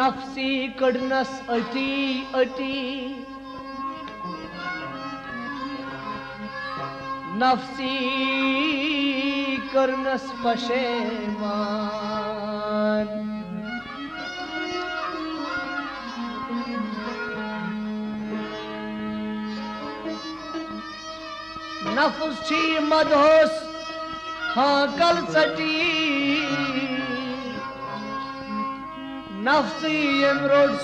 नफसी कड़नस अटी अटी। नफसी करनस पशेमान नफस छी मदहोस हाँ कल सटी। नफ्सी यमरोड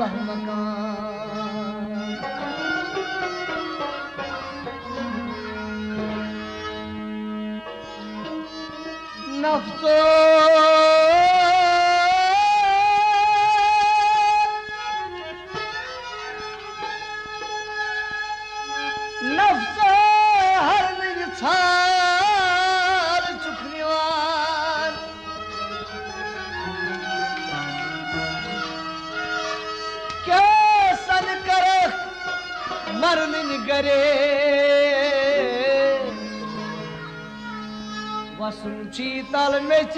लहमकान नफ्सो नफ्सो करे वसुन छी तल मेच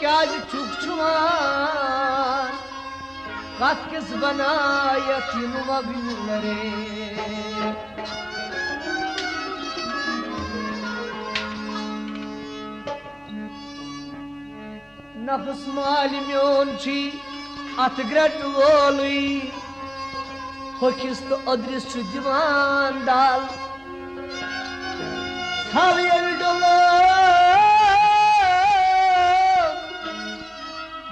क्या छुक छुआन कत किस बना यतीम वबिन लरे नफस माल म्योन छी अथ ग्रट वोलुई होकिस तो अदृश छु दिवान दाल। थल येल डोलो।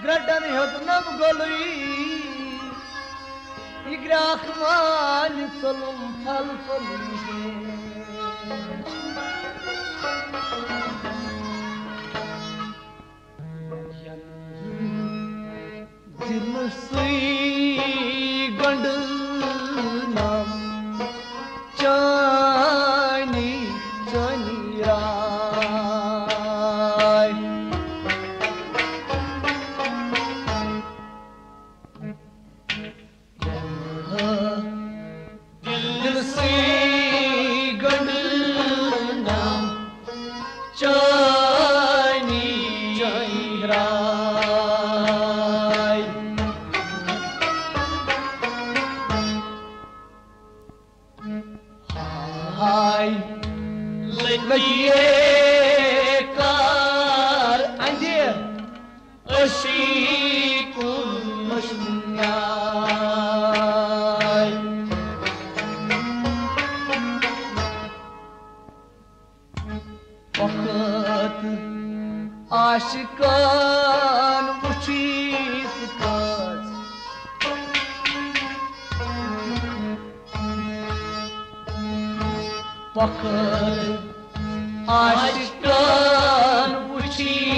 ग्रटन हेत नम गोलुई। इग्राख मान Bakın aşktan uçuyor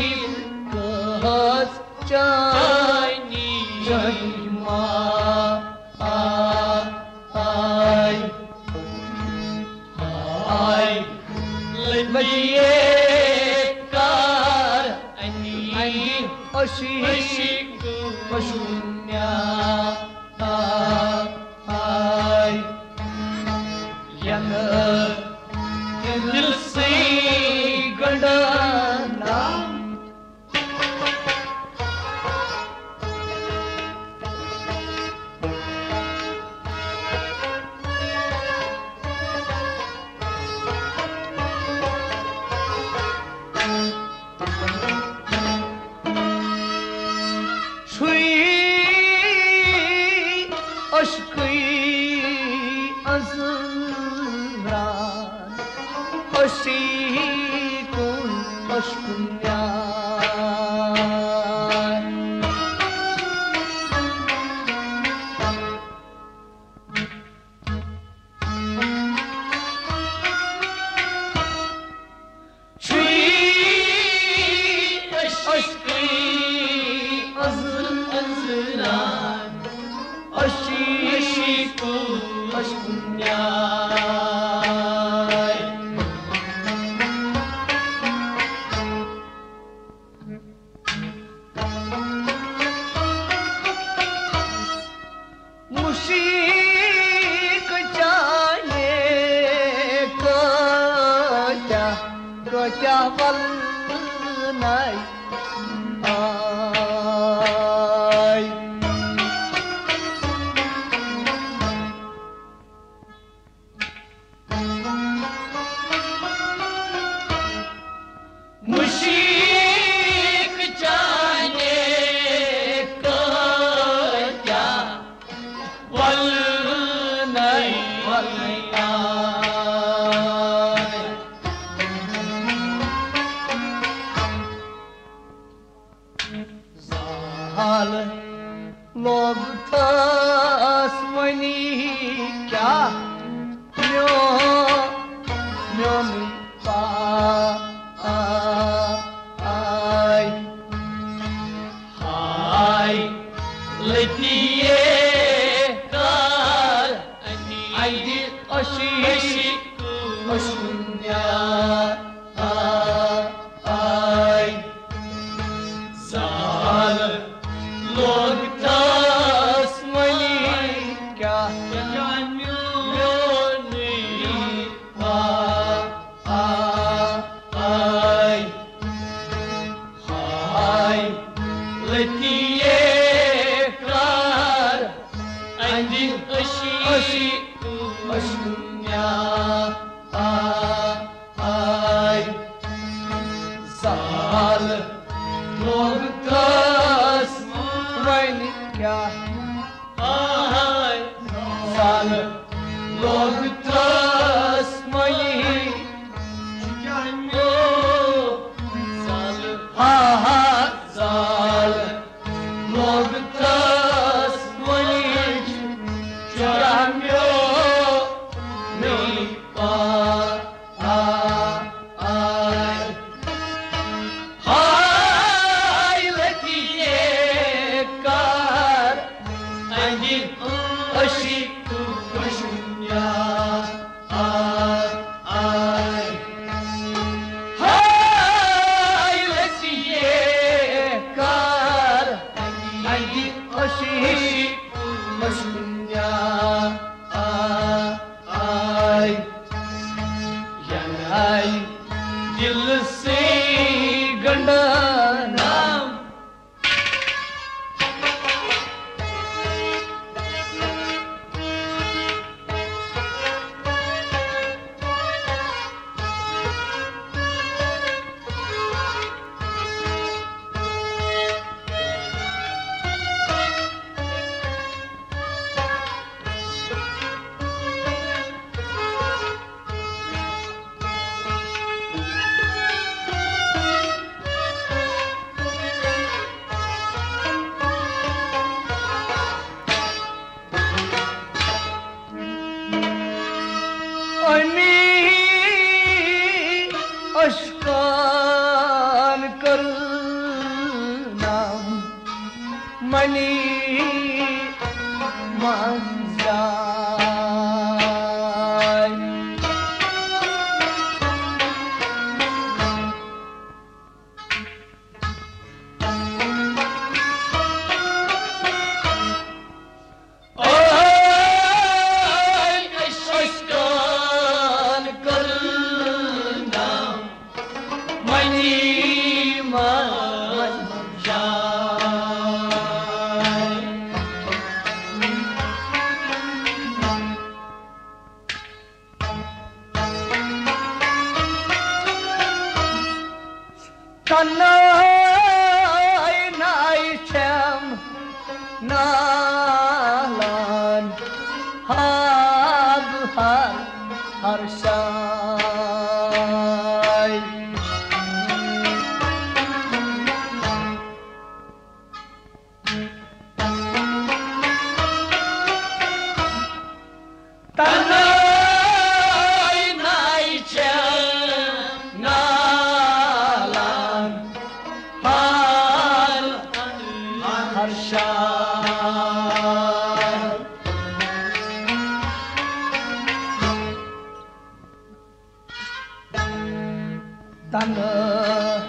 tanı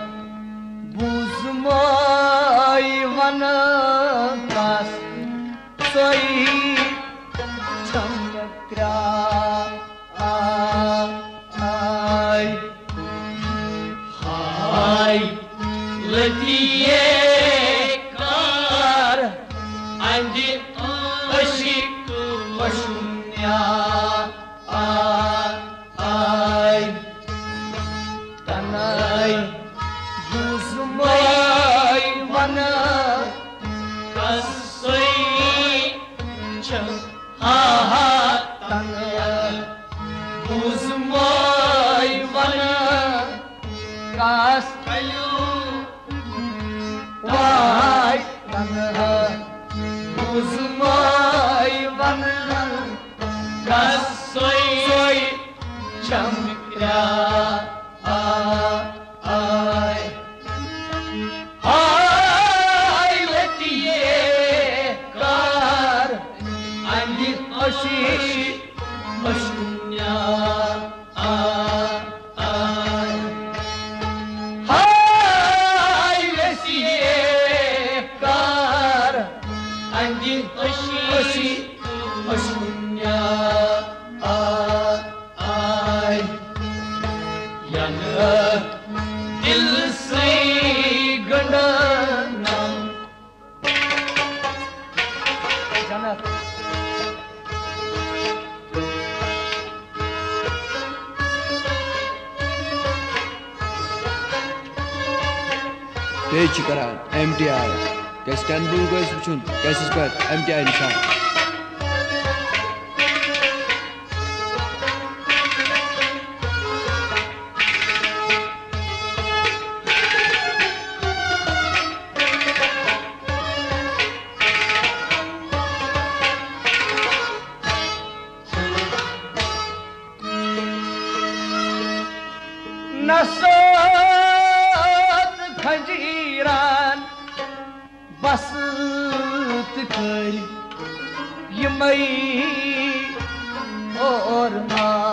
Buzum hayvanı. नसत खंजीरान बसत कर यमई और नाय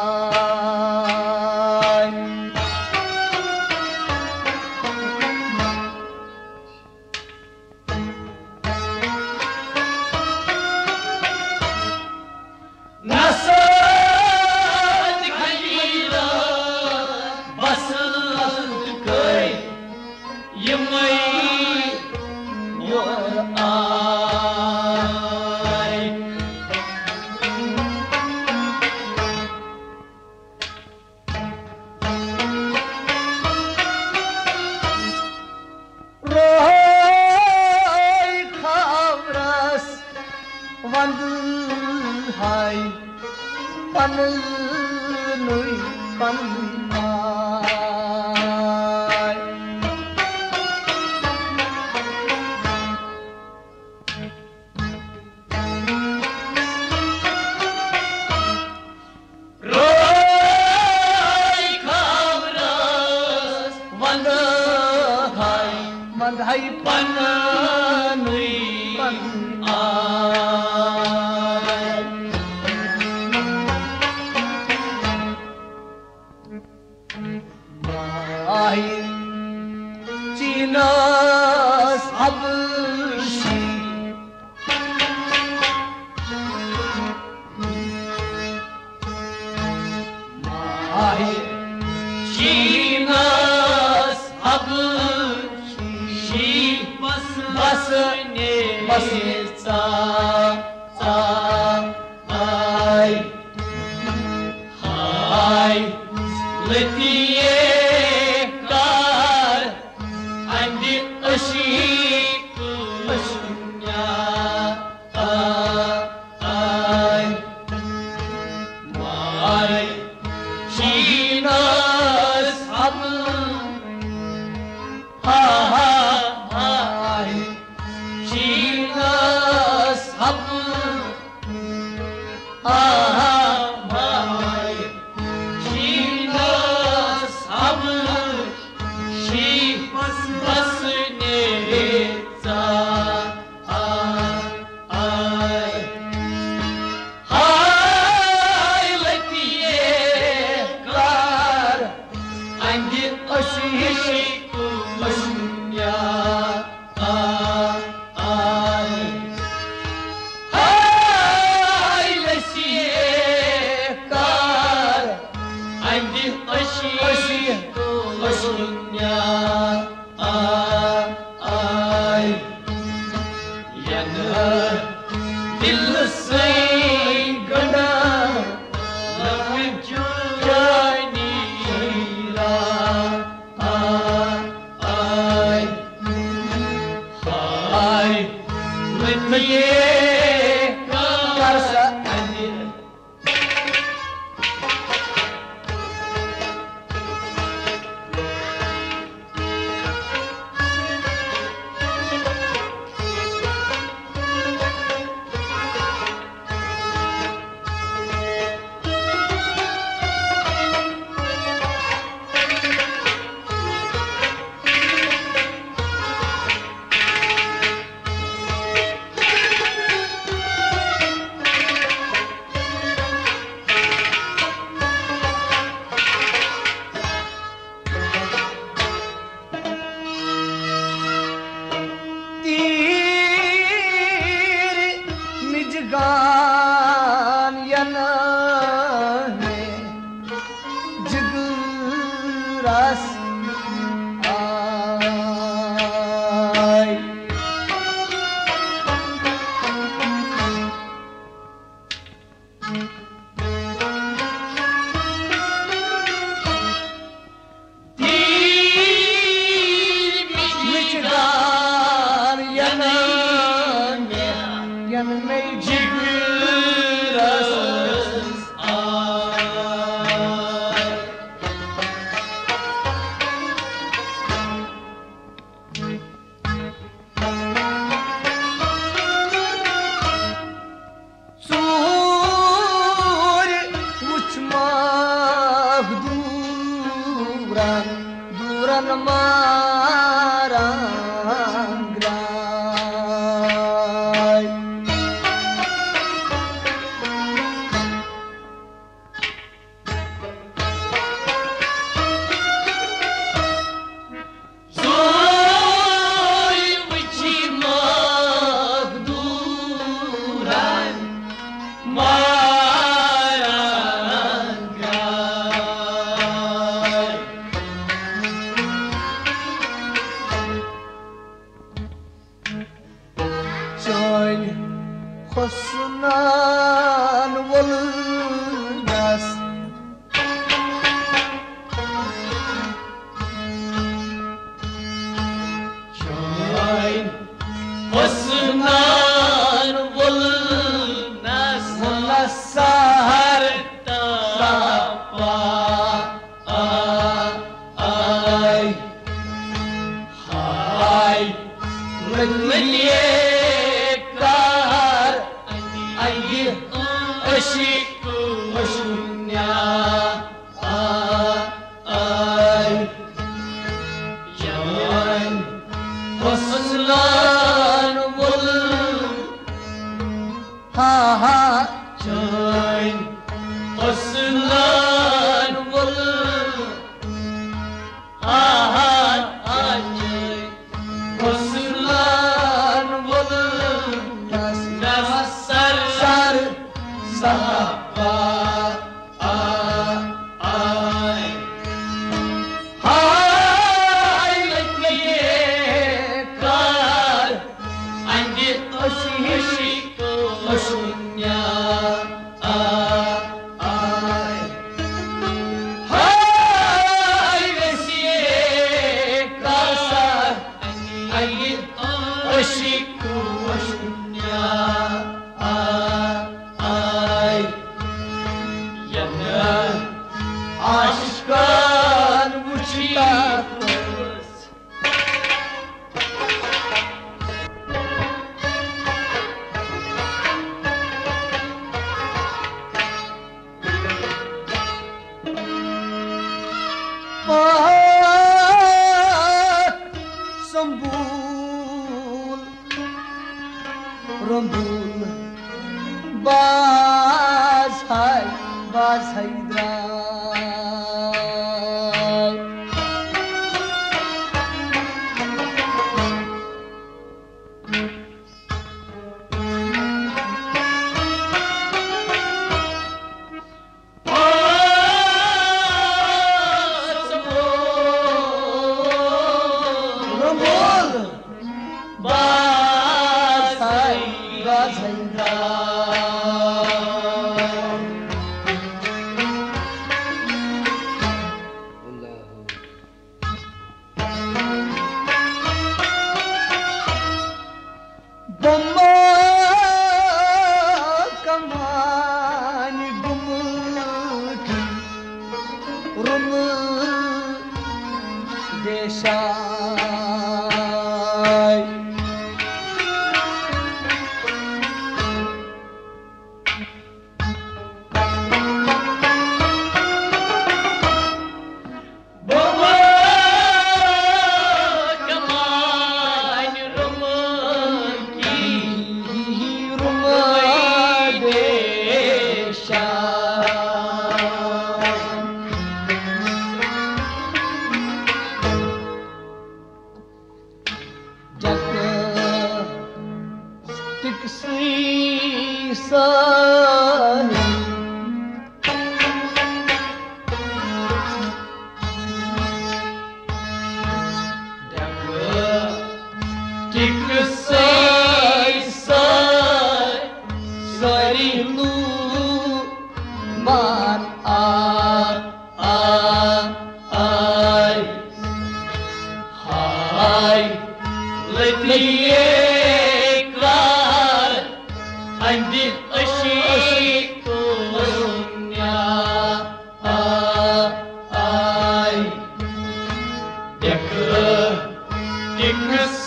বাসাই বাসাই দ্রা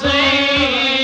see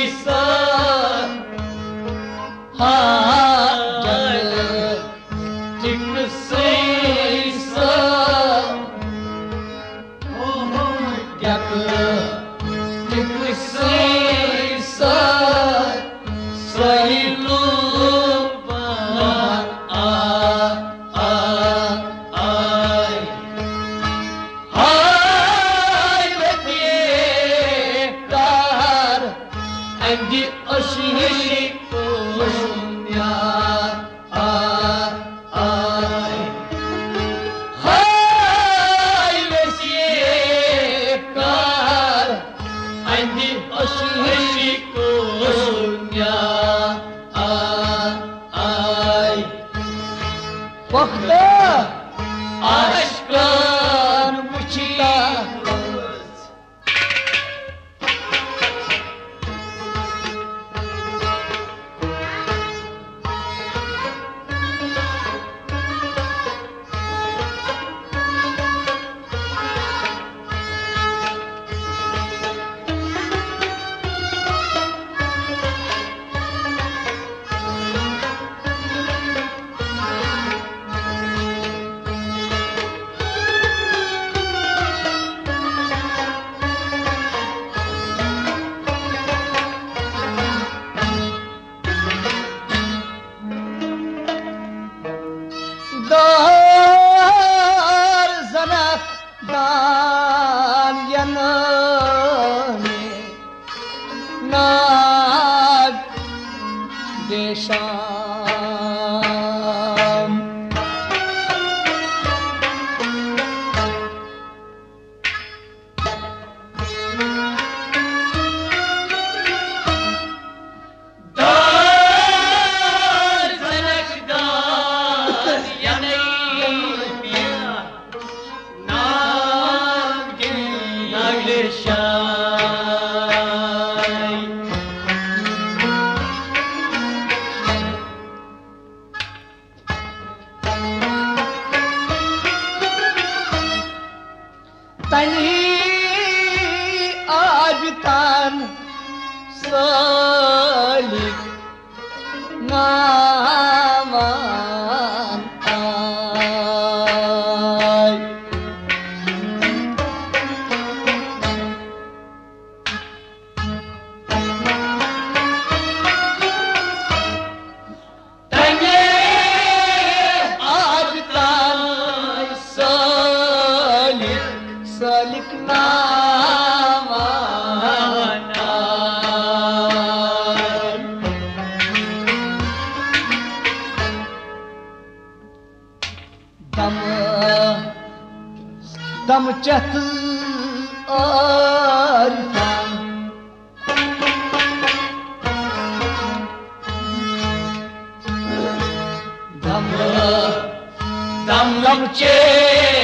समचे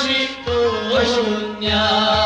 श्री शून्य्या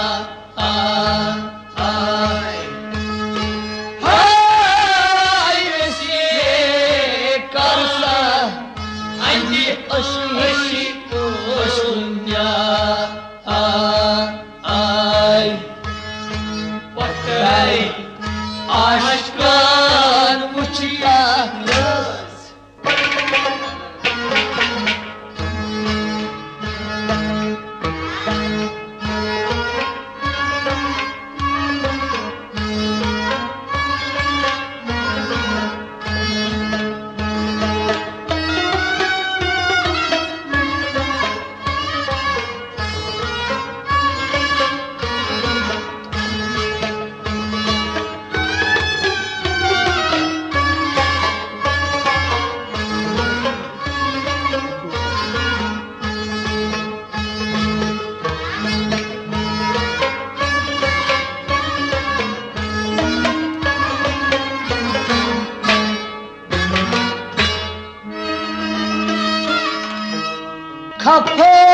সত্যে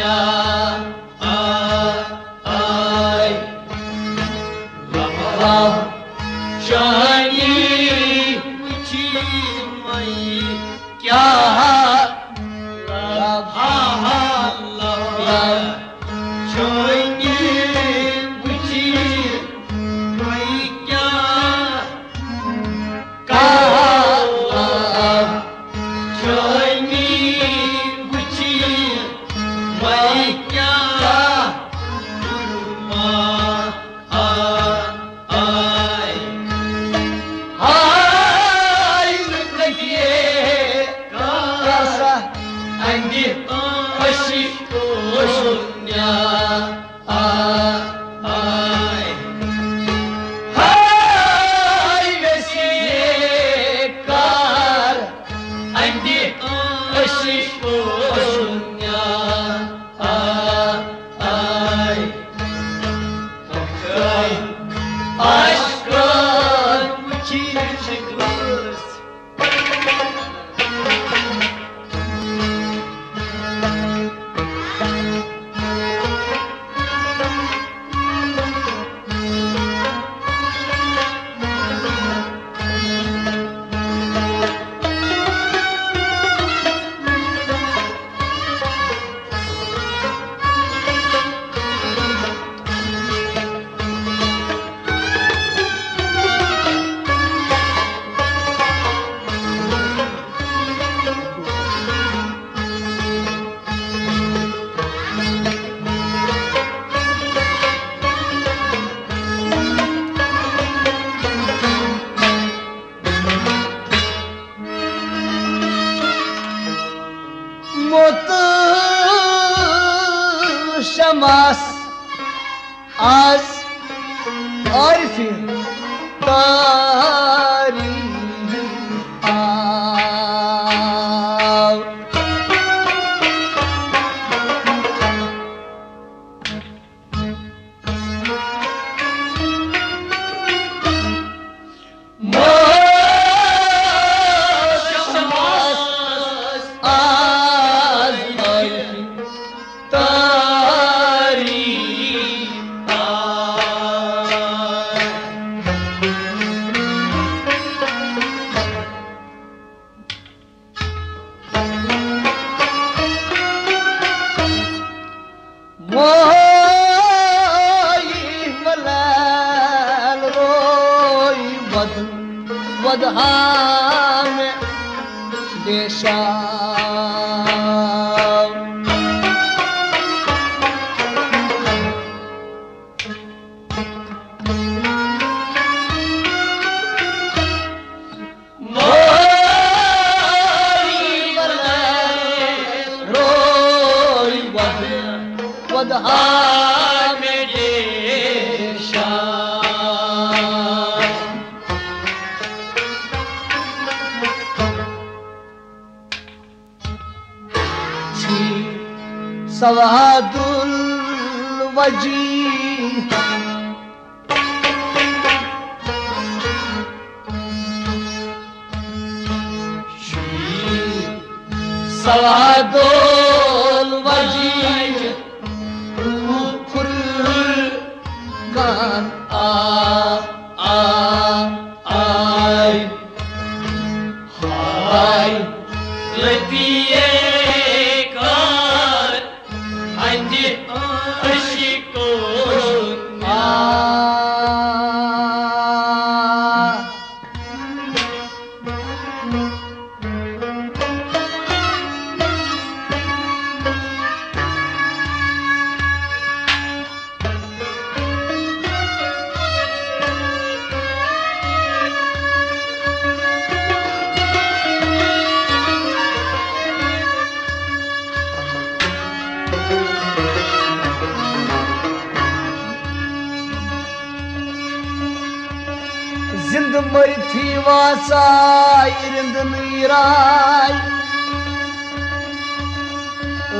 하냐 सवादुल वजी सवादुल வாசா இருந்து நீராய்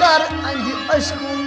कर अंज अशकुन